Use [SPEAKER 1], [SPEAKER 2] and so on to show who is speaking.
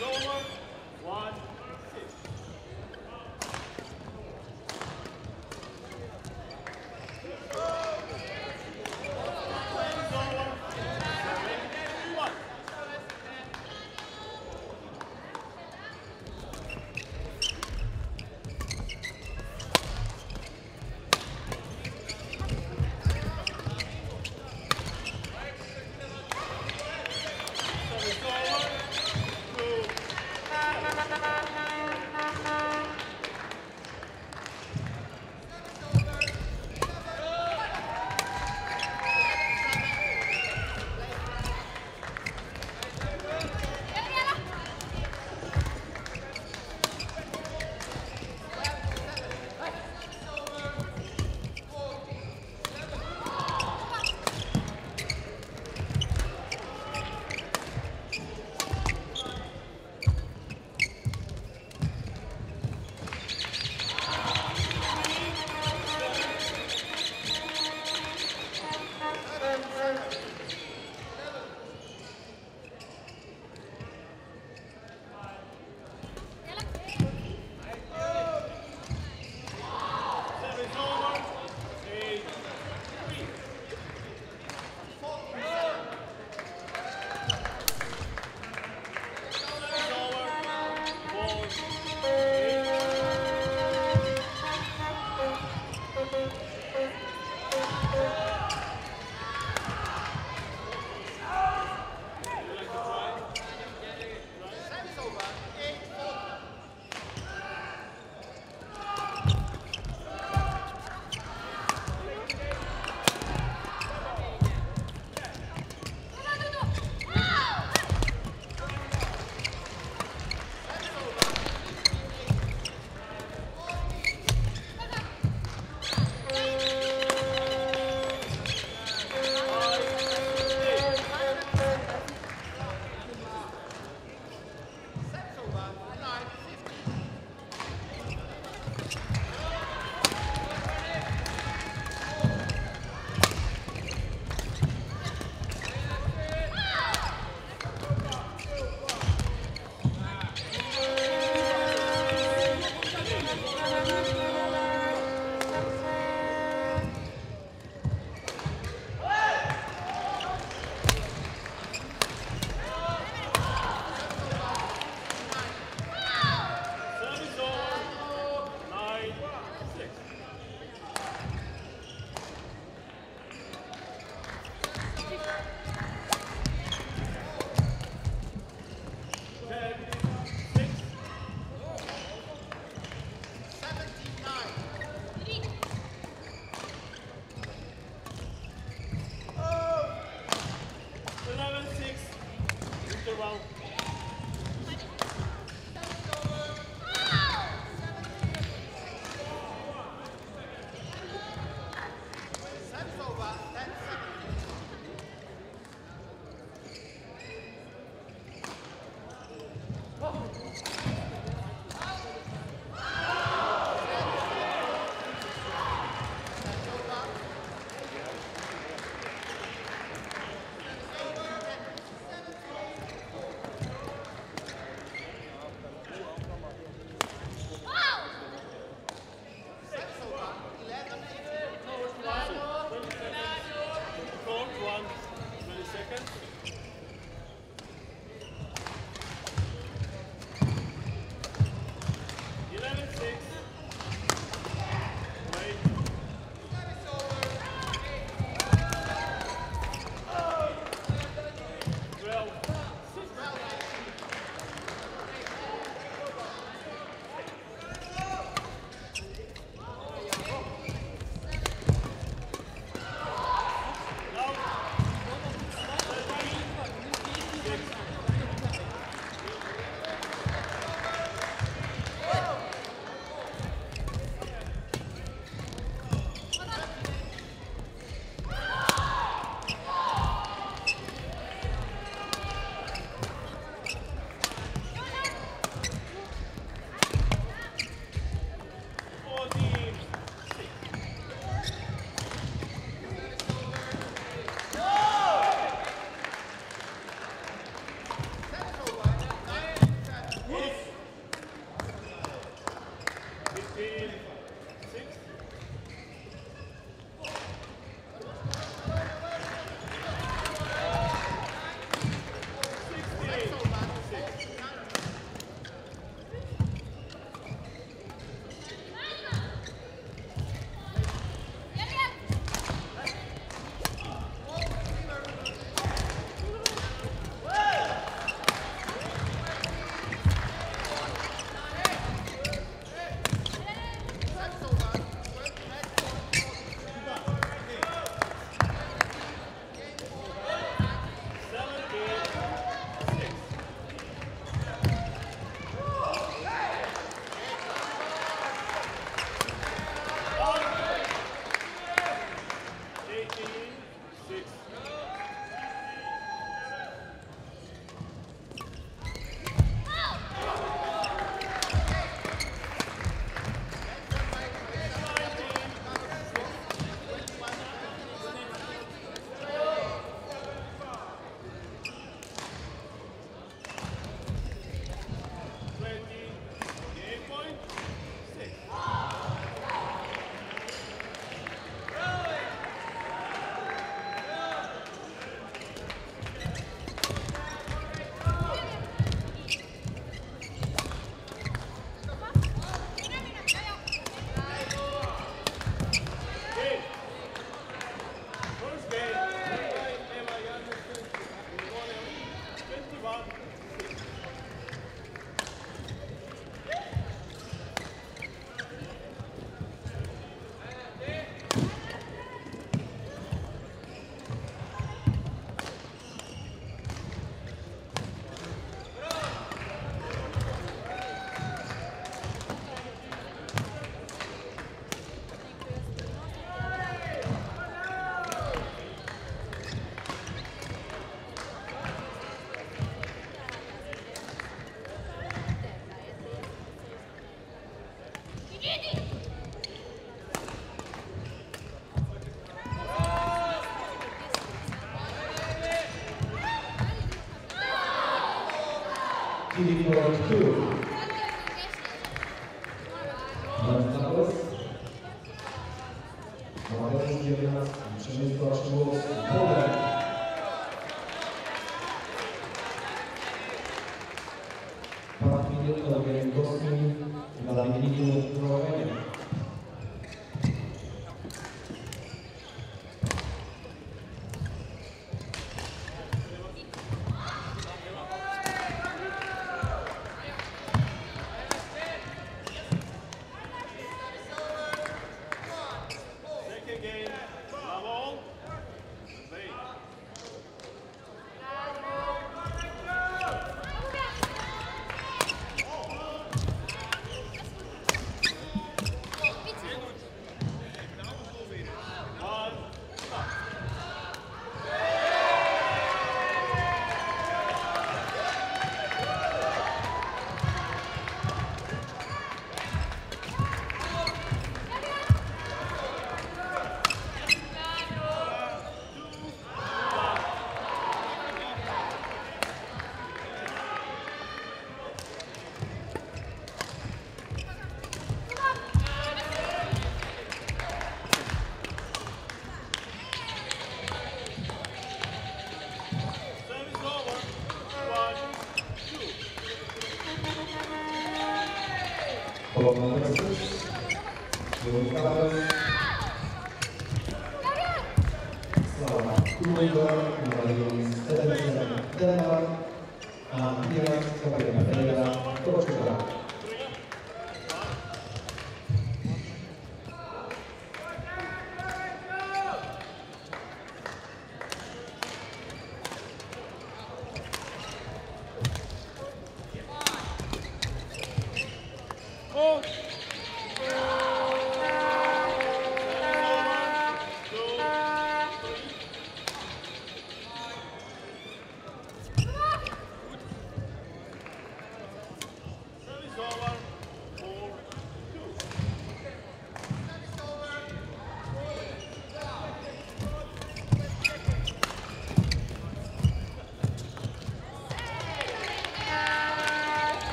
[SPEAKER 1] Zola, one.